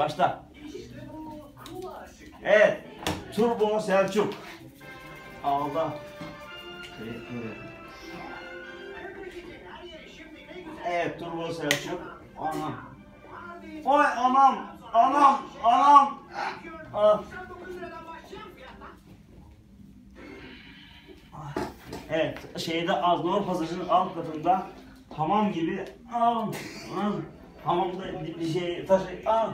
Başla. Evet. Turbo Selçuk. Alda. Evet Turbo Selçuk. Anam. Oy anam. Anam. Anam. Ah. Evet, şeyde Aznavur Pasajı'nın alt katında hamam gibi al, al, hamamda bir şey taşı al.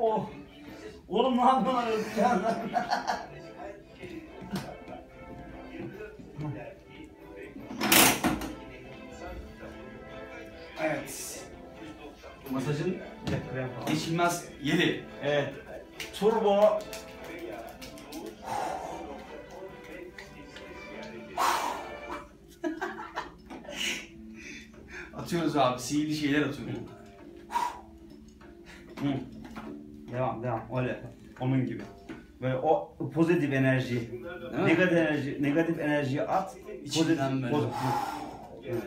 Oh. Oğlum ne yapıyorsun ya? Evet. Masajın Geçilmez yeri. Evet. Turbo Atıyoruz abi. Sihirli şeyler atıyoruz. Devam devam öyle onun gibi. Böyle o pozitif enerji, mi? negatif enerji, negatif enerjiyi at. İçinden böyle. pozitif. Evet.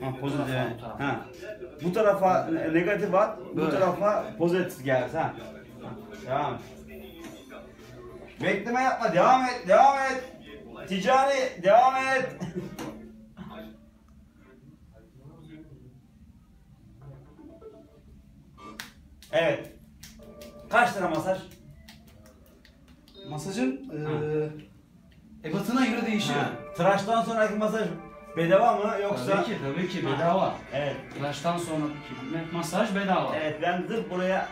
Ha, pozitif Bu tarafa, enerji. bu tarafa. Ha. Bu tarafa negatif at, bu Böyle. tarafa pozitif gelsin ha. Devam. Bekleme yapma, devam et, devam et. Ticari, devam et. evet. Kaç lira masaj? Masajın eee ebatına göre değişiyor. Ha, Tıraştan sonraki masaj bedava mı yoksa? Tabii ki, tabii ki bedava. Evet. Tıraştan sonraki masaj bedava. Evet ben sırf buraya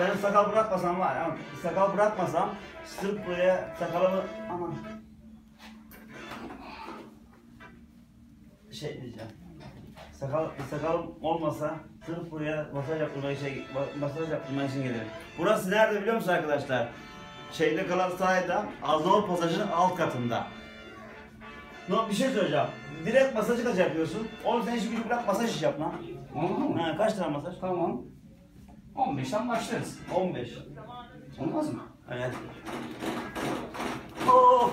ben sakal bırakmasam var ama sakal bırakmasam sırf buraya sakalımı aman şey diyeceğim. Sakal sakalım olmasa sırf buraya masaj yaptırmaya şey masaj yaptırmaya için gelirim. Burası nerede biliyor musun arkadaşlar? Şeyde Galatasaray'da Aznavur Pasajı'nın alt katında. No, bir şey söyleyeceğim. Direkt masajı kaç yapıyorsun? Oğlum sen işi gücü bırak masaj iş yap lan. Oldu mu? Ha, kaç lira masaj? Tamam. 15'ten başlarız. 15. Olmaz mı? Evet. Oh.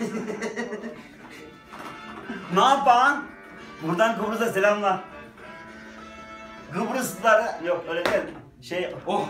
ne yapan? Buradan Kıbrıs'a selamlar. Kıbrıslılara yok öyle değil. Şey Oh!